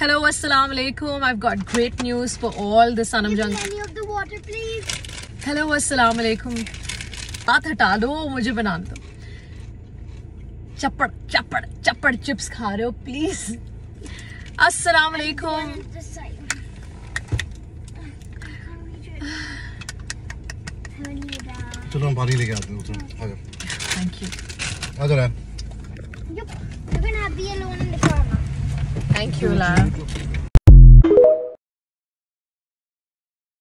Hello, assalamu alaikum. I've got great news for all the Sanam Give Jung. me any of the water, please. Hello अस्सलाम वालेकुम हाथ हटा दो मुझे बना दो चप्पड़ चप्पड़ चप्पड़ चिप्स खा रहे हो प्लीज़ अस्सलाम वालेकुम. चलो हम पानी लेके आते हैं उधर आ जाओ थैंक यू आ जाओ Yup. You're gonna have the yellow Thank you, love.